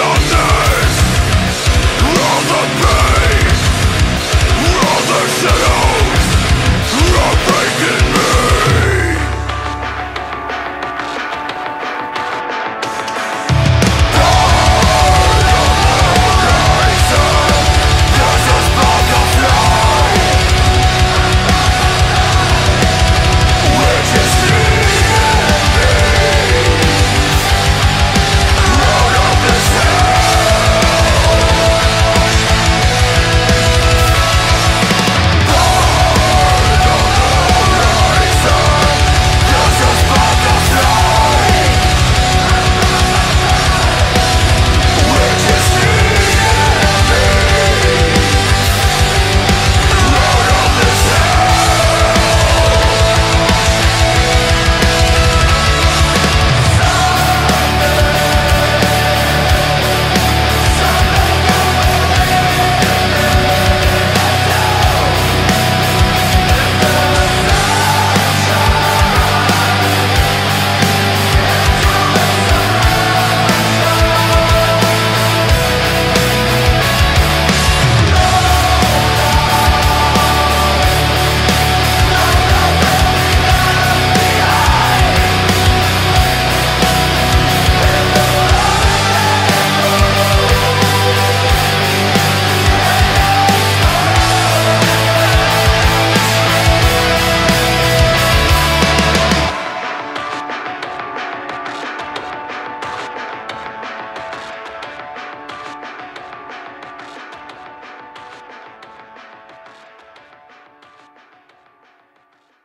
on